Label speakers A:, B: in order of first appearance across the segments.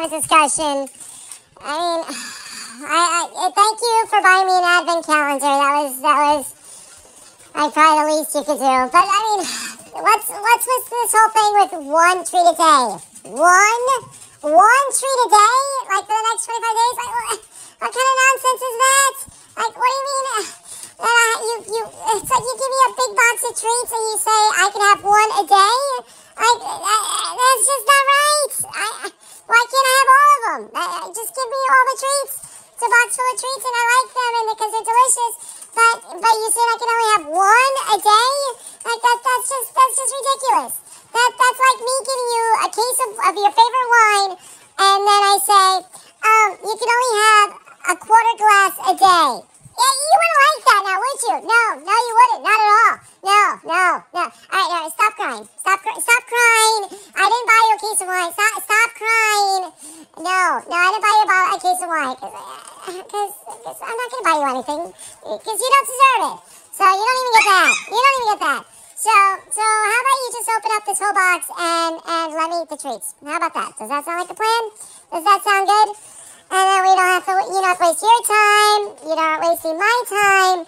A: have a discussion. I mean, I, I thank you for buying me an advent calendar. That was that was I probably the least you could do. But I mean, what's what's with this whole thing with one treat a day? One one treat a day, like for the next 25 days? Like, what, what kind of nonsense is that? Like, what do you mean? Uh, you you it's like you give me a big box of treats and you say I can have one a day. Like, uh, that's just not right. I, why can't I have all of them? Uh, just give me all the treats. It's a box full of treats and I like them and because they're delicious. But but you said I can only have one a day? Like that that's just that's just ridiculous. That that's like me giving you a case of, of your favorite wine and then I say, um, you can only have a quarter glass a day. Yeah, you wouldn't like that now, would you? No, no, you wouldn't. Not at all. No, no, no. All right, all right, stop crying. Stop, stop crying. I didn't buy you a case of wine. Stop, stop crying. No, no, I wine because I'm not going to buy you anything because you don't deserve it. So you don't even get that. You don't even get that. So, so how about you just open up this whole box and and let me eat the treats? How about that? Does that sound like a plan? Does that sound good? And then we don't have to, you don't waste your time. You don't wasting my time,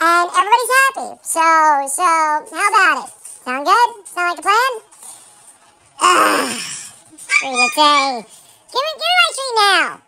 A: and everybody's happy. So, so how about it? Sound good? Sound like a plan? Ah, treat a day. Give me, give me my treat now.